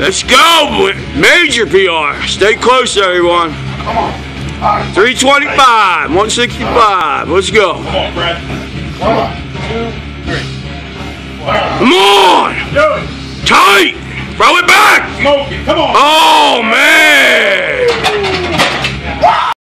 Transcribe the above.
Let's go. Major PR. Stay close, everyone. Come on. 325, 165. Let's go. Come on, Brad. One, two, three. Come on. Do it. Tight. Throw it back. Smoke it. Come on. Oh, man.